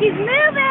He's moving!